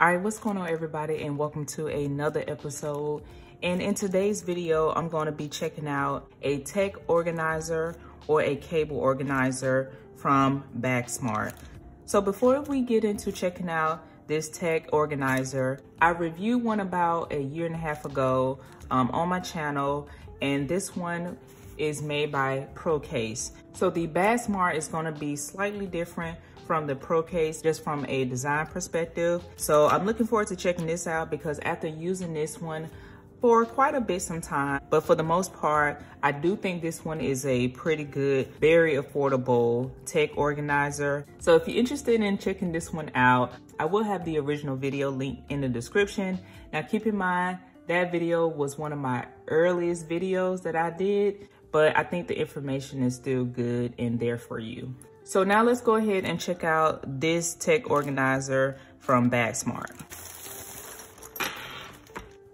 All right, what's going on everybody and welcome to another episode. And in today's video, I'm gonna be checking out a tech organizer or a cable organizer from BagSmart. So before we get into checking out this tech organizer, I reviewed one about a year and a half ago um, on my channel and this one is made by ProCase. So the BagSmart is gonna be slightly different from the ProCase just from a design perspective. So I'm looking forward to checking this out because after using this one for quite a bit some time, but for the most part, I do think this one is a pretty good, very affordable tech organizer. So if you're interested in checking this one out, I will have the original video link in the description. Now keep in mind, that video was one of my earliest videos that I did, but I think the information is still good and there for you. So now let's go ahead and check out this tech organizer from BagSmart.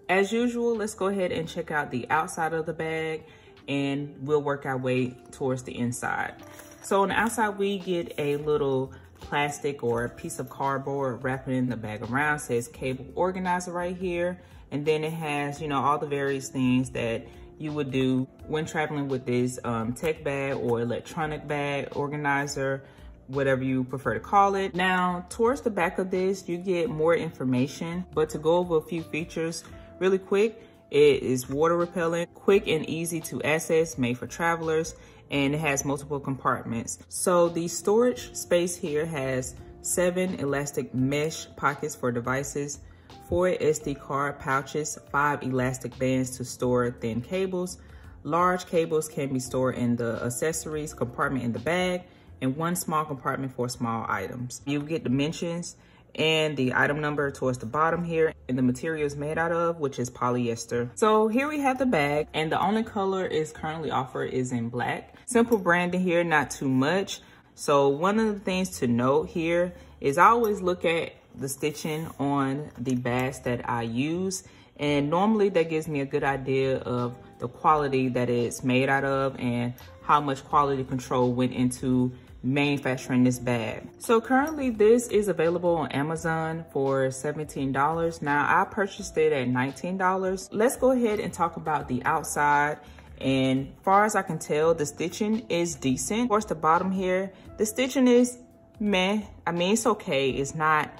As usual, let's go ahead and check out the outside of the bag and we'll work our way towards the inside. So on the outside, we get a little plastic or a piece of cardboard wrapping the bag around. It says cable organizer right here. And then it has, you know, all the various things that you would do when traveling with this um, tech bag or electronic bag organizer, whatever you prefer to call it. Now, towards the back of this, you get more information, but to go over a few features really quick, it is water repellent, quick and easy to access, made for travelers, and it has multiple compartments. So the storage space here has seven elastic mesh pockets for devices, four SD card pouches, five elastic bands to store thin cables. Large cables can be stored in the accessories compartment in the bag and one small compartment for small items. You get dimensions and the item number towards the bottom here and the material is made out of, which is polyester. So here we have the bag and the only color is currently offered is in black. Simple branding here, not too much. So one of the things to note here is I always look at the stitching on the bags that I use. And normally that gives me a good idea of the quality that it's made out of and how much quality control went into manufacturing this bag. So currently this is available on Amazon for $17. Now I purchased it at $19. Let's go ahead and talk about the outside and far as I can tell, the stitching is decent. Of course, the bottom here, the stitching is meh. I mean, it's okay. It's not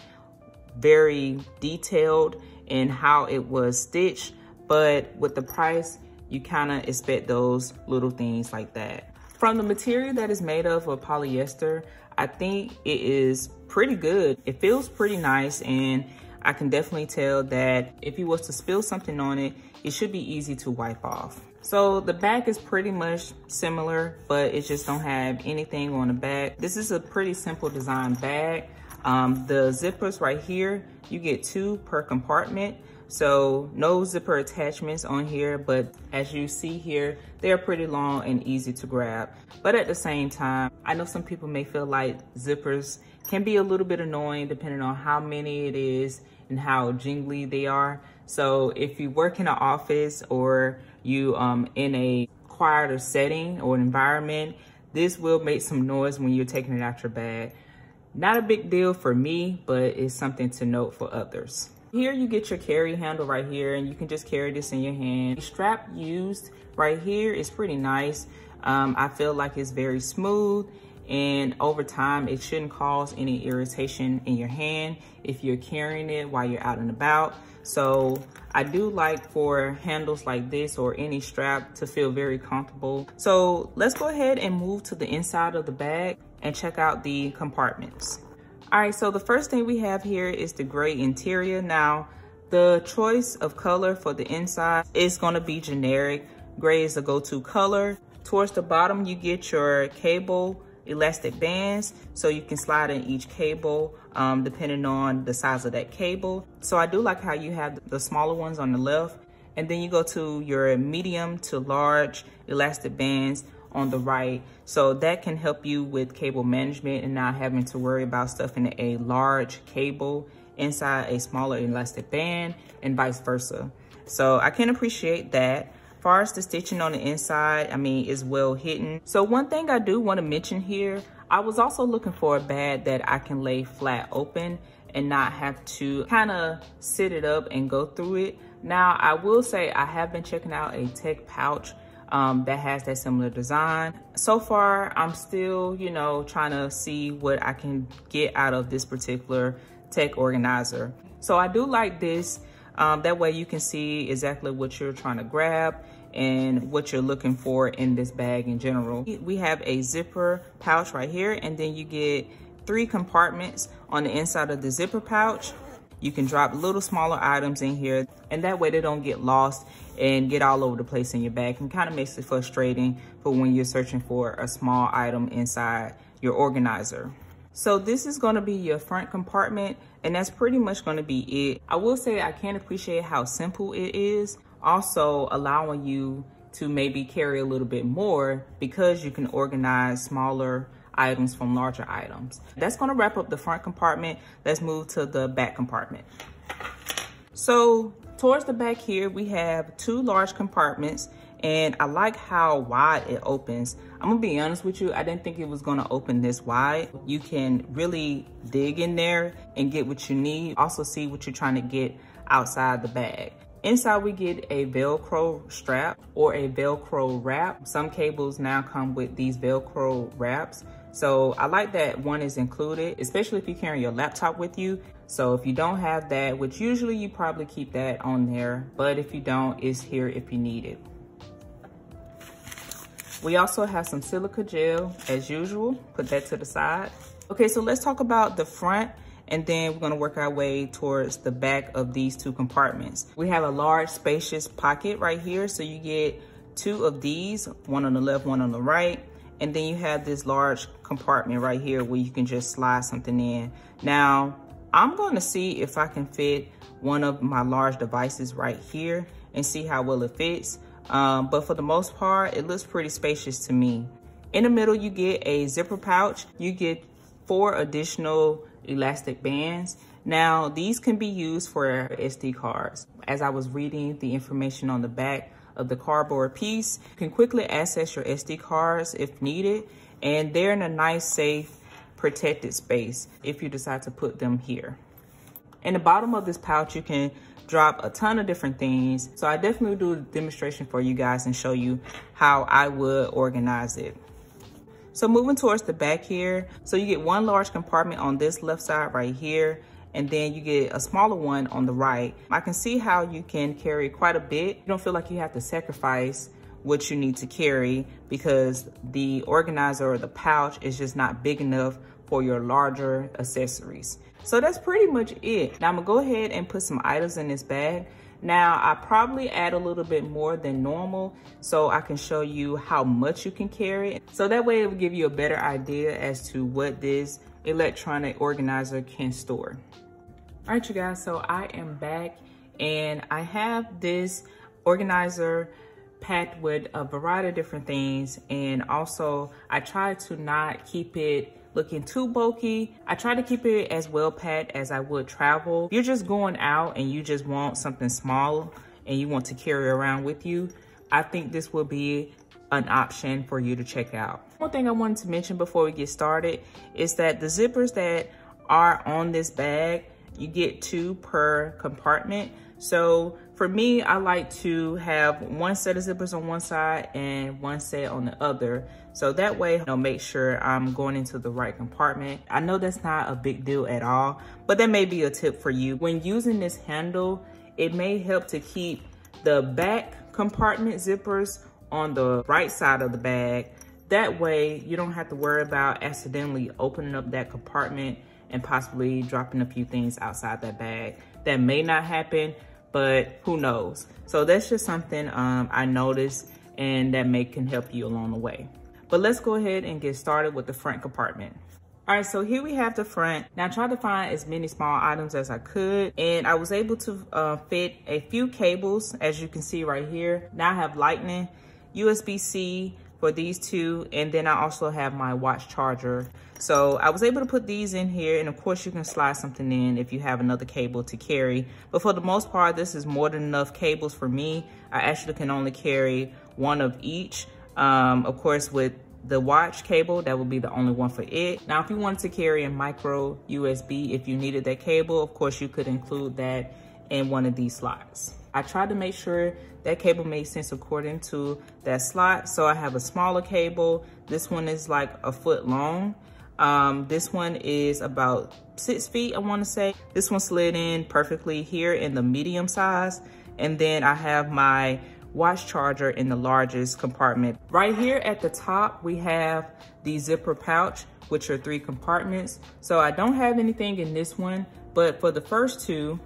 very detailed in how it was stitched, but with the price, you kind of expect those little things like that. From the material that is made of, of polyester, I think it is pretty good. It feels pretty nice and I can definitely tell that if you was to spill something on it, it should be easy to wipe off. So the back is pretty much similar, but it just don't have anything on the back. This is a pretty simple design bag. Um, the zippers right here, you get two per compartment. So no zipper attachments on here, but as you see here, they're pretty long and easy to grab. But at the same time, I know some people may feel like zippers can be a little bit annoying depending on how many it is and how jingly they are. So if you work in an office or you um, in a quieter setting or environment, this will make some noise when you're taking it out your bag. Not a big deal for me, but it's something to note for others. Here you get your carry handle right here and you can just carry this in your hand. The strap used right here is pretty nice. Um, I feel like it's very smooth and over time it shouldn't cause any irritation in your hand if you're carrying it while you're out and about. So I do like for handles like this or any strap to feel very comfortable. So let's go ahead and move to the inside of the bag and check out the compartments. All right, so the first thing we have here is the gray interior. Now, the choice of color for the inside is gonna be generic. Gray is a go-to color. Towards the bottom, you get your cable elastic bands so you can slide in each cable um, depending on the size of that cable. So I do like how you have the smaller ones on the left and then you go to your medium to large elastic bands on the right. So that can help you with cable management and not having to worry about stuffing a large cable inside a smaller elastic band and vice versa. So I can appreciate that far as the stitching on the inside, I mean, is well hidden. So one thing I do want to mention here, I was also looking for a bag that I can lay flat open and not have to kind of sit it up and go through it. Now, I will say I have been checking out a tech pouch um, that has that similar design. So far, I'm still, you know, trying to see what I can get out of this particular tech organizer. So I do like this. Um, that way you can see exactly what you're trying to grab and what you're looking for in this bag in general. We have a zipper pouch right here and then you get three compartments on the inside of the zipper pouch. You can drop little smaller items in here and that way they don't get lost and get all over the place in your bag and kind of makes it frustrating for when you're searching for a small item inside your organizer. So this is gonna be your front compartment and that's pretty much gonna be it. I will say I can appreciate how simple it is, also allowing you to maybe carry a little bit more because you can organize smaller items from larger items. That's gonna wrap up the front compartment. Let's move to the back compartment. So towards the back here, we have two large compartments and I like how wide it opens. I'm gonna be honest with you, I didn't think it was gonna open this wide. You can really dig in there and get what you need. Also see what you're trying to get outside the bag. Inside we get a Velcro strap or a Velcro wrap. Some cables now come with these Velcro wraps. So I like that one is included, especially if you carry your laptop with you. So if you don't have that, which usually you probably keep that on there, but if you don't, it's here if you need it. We also have some silica gel as usual, put that to the side. Okay, so let's talk about the front and then we're gonna work our way towards the back of these two compartments. We have a large spacious pocket right here. So you get two of these, one on the left, one on the right. And then you have this large compartment right here where you can just slide something in. Now, I'm gonna see if I can fit one of my large devices right here and see how well it fits. Um, but for the most part, it looks pretty spacious to me. In the middle, you get a zipper pouch. You get four additional elastic bands. Now, these can be used for SD cards. As I was reading the information on the back of the cardboard piece, you can quickly access your SD cards if needed, and they're in a nice, safe, protected space if you decide to put them here. In the bottom of this pouch, you can drop a ton of different things. So I definitely do a demonstration for you guys and show you how I would organize it. So moving towards the back here, so you get one large compartment on this left side right here, and then you get a smaller one on the right. I can see how you can carry quite a bit. You don't feel like you have to sacrifice what you need to carry because the organizer or the pouch is just not big enough for your larger accessories. So that's pretty much it. Now I'm gonna go ahead and put some items in this bag. Now I probably add a little bit more than normal so I can show you how much you can carry. So that way it will give you a better idea as to what this electronic organizer can store. All right, you guys, so I am back and I have this organizer packed with a variety of different things. And also I try to not keep it looking too bulky. I try to keep it as well packed as I would travel. If you're just going out and you just want something small and you want to carry around with you, I think this will be an option for you to check out. One thing I wanted to mention before we get started is that the zippers that are on this bag, you get two per compartment. So for me, I like to have one set of zippers on one side and one set on the other. So that way, I'll make sure I'm going into the right compartment. I know that's not a big deal at all, but that may be a tip for you. When using this handle, it may help to keep the back compartment zippers on the right side of the bag. That way, you don't have to worry about accidentally opening up that compartment and possibly dropping a few things outside that bag. That may not happen, but who knows? So that's just something um, I noticed and that may can help you along the way. But let's go ahead and get started with the front compartment. All right, so here we have the front. Now I tried to find as many small items as I could, and I was able to uh, fit a few cables, as you can see right here. Now I have lightning, USB-C, for these two. And then I also have my watch charger. So I was able to put these in here. And of course you can slide something in if you have another cable to carry. But for the most part, this is more than enough cables for me. I actually can only carry one of each. Um, of course, with the watch cable, that would be the only one for it. Now, if you wanted to carry a micro USB, if you needed that cable, of course you could include that in one of these slots. I tried to make sure that cable made sense according to that slot. So I have a smaller cable. This one is like a foot long. Um, this one is about six feet, I wanna say. This one slid in perfectly here in the medium size. And then I have my watch charger in the largest compartment. Right here at the top, we have the zipper pouch, which are three compartments. So I don't have anything in this one, but for the first two,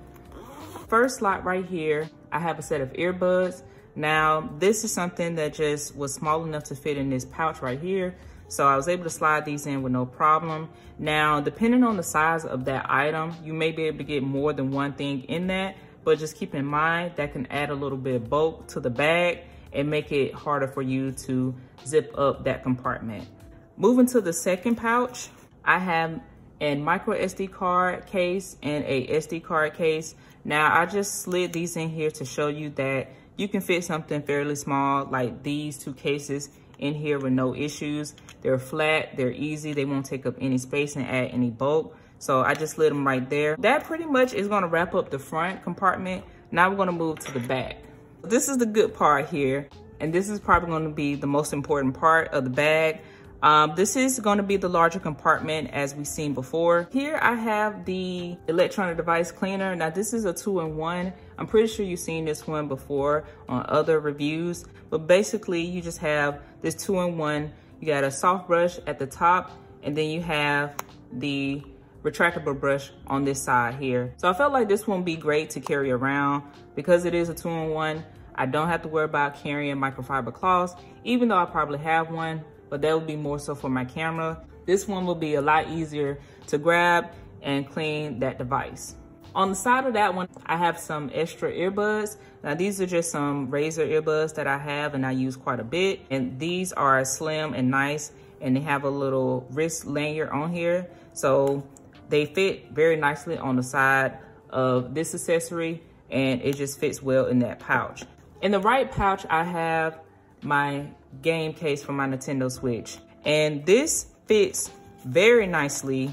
first slot right here, I have a set of earbuds. Now, this is something that just was small enough to fit in this pouch right here. So I was able to slide these in with no problem. Now, depending on the size of that item, you may be able to get more than one thing in that, but just keep in mind that can add a little bit of bulk to the bag and make it harder for you to zip up that compartment. Moving to the second pouch, I have a micro SD card case and a SD card case. Now I just slid these in here to show you that you can fit something fairly small like these two cases in here with no issues. They're flat, they're easy, they won't take up any space and add any bulk. So I just slid them right there. That pretty much is gonna wrap up the front compartment. Now we're gonna move to the back. This is the good part here. And this is probably gonna be the most important part of the bag. Um, this is gonna be the larger compartment as we've seen before. Here I have the electronic device cleaner. Now this is a two-in-one. I'm pretty sure you've seen this one before on other reviews, but basically you just have this two-in-one. You got a soft brush at the top, and then you have the retractable brush on this side here. So I felt like this one would be great to carry around because it is a two-in-one. I don't have to worry about carrying microfiber cloths, even though I probably have one, but that would be more so for my camera. This one will be a lot easier to grab and clean that device. On the side of that one, I have some extra earbuds. Now these are just some Razer earbuds that I have and I use quite a bit. And these are slim and nice and they have a little wrist lanyard on here. So they fit very nicely on the side of this accessory and it just fits well in that pouch. In the right pouch, I have my game case for my Nintendo Switch. And this fits very nicely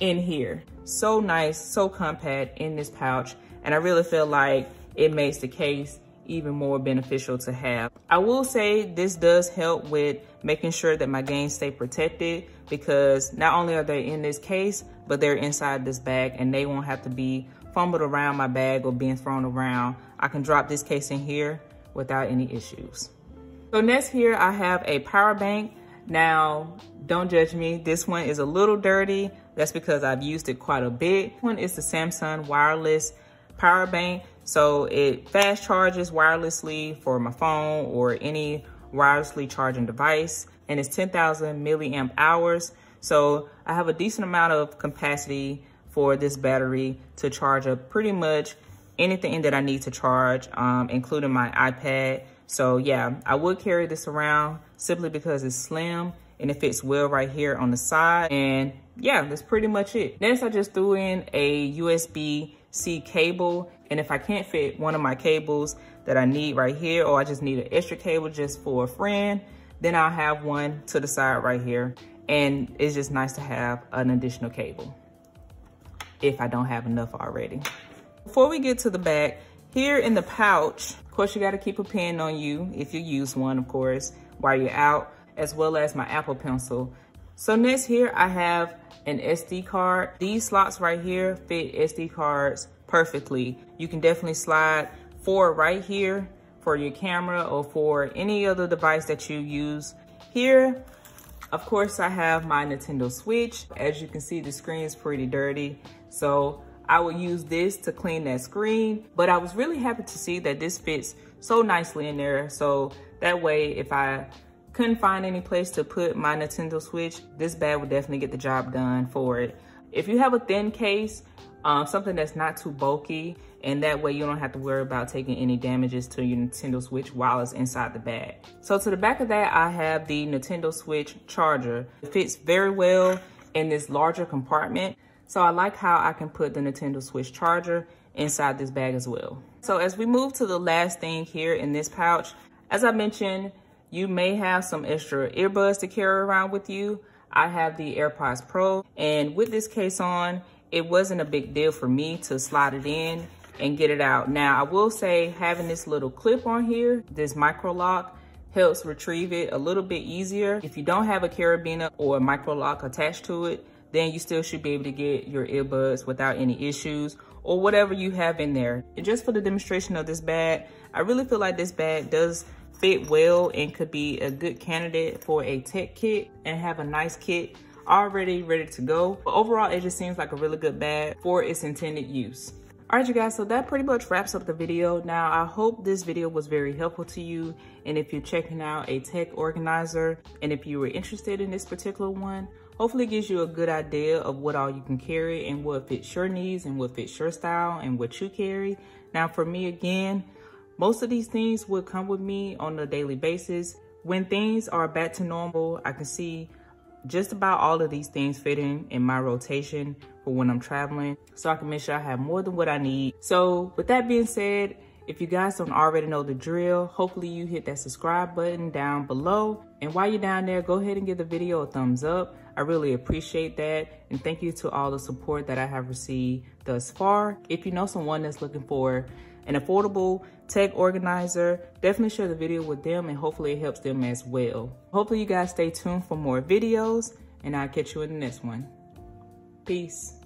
in here. So nice, so compact in this pouch. And I really feel like it makes the case even more beneficial to have. I will say this does help with making sure that my games stay protected because not only are they in this case, but they're inside this bag and they won't have to be fumbled around my bag or being thrown around. I can drop this case in here without any issues. So next here, I have a power bank. Now, don't judge me. This one is a little dirty. That's because I've used it quite a bit. One is the Samsung wireless power bank. So it fast charges wirelessly for my phone or any wirelessly charging device. And it's 10,000 milliamp hours. So I have a decent amount of capacity for this battery to charge up pretty much anything that I need to charge, um, including my iPad. So yeah, I would carry this around simply because it's slim and it fits well right here on the side. And yeah, that's pretty much it. Next, I just threw in a USB-C cable. And if I can't fit one of my cables that I need right here, or I just need an extra cable just for a friend, then I'll have one to the side right here. And it's just nice to have an additional cable if I don't have enough already. Before we get to the back, here in the pouch, of course you gotta keep a pen on you if you use one, of course, while you're out, as well as my Apple Pencil. So next here, I have an SD card. These slots right here fit SD cards perfectly. You can definitely slide four right here for your camera or for any other device that you use. Here, of course, I have my Nintendo Switch. As you can see, the screen is pretty dirty. So I would use this to clean that screen, but I was really happy to see that this fits so nicely in there. So that way, if I couldn't find any place to put my Nintendo Switch, this bag would definitely get the job done for it. If you have a thin case, um, something that's not too bulky, and that way you don't have to worry about taking any damages to your Nintendo Switch while it's inside the bag. So to the back of that, I have the Nintendo Switch charger. It fits very well in this larger compartment. So I like how I can put the Nintendo Switch charger inside this bag as well. So as we move to the last thing here in this pouch, as I mentioned, You may have some extra earbuds to carry around with you. I have the AirPods Pro and with this case on, it wasn't a big deal for me to slide it in and get it out. Now, I will say having this little clip on here, this micro lock, helps retrieve it a little bit easier. If you don't have a carabiner or a micro lock attached to it, then you still should be able to get your earbuds without any issues or whatever you have in there. And just for the demonstration of this bag, I really feel like this bag does fit well and could be a good candidate for a tech kit and have a nice kit already ready to go. But overall, it just seems like a really good bag for its intended use. All right, you guys, so that pretty much wraps up the video. Now, I hope this video was very helpful to you. And if you're checking out a tech organizer, and if you were interested in this particular one, hopefully it gives you a good idea of what all you can carry and what fits your needs and what fits your style and what you carry. Now, for me, again, most of these things would come with me on a daily basis. When things are back to normal, I can see just about all of these things fitting in my rotation for when I'm traveling so I can make sure I have more than what I need. So with that being said, if you guys don't already know the drill, hopefully you hit that subscribe button down below. And while you're down there, go ahead and give the video a thumbs up. I really appreciate that. And thank you to all the support that I have received thus far. If you know someone that's looking for an affordable tech organizer, definitely share the video with them and hopefully it helps them as well. Hopefully you guys stay tuned for more videos and I'll catch you in the next one. Peace.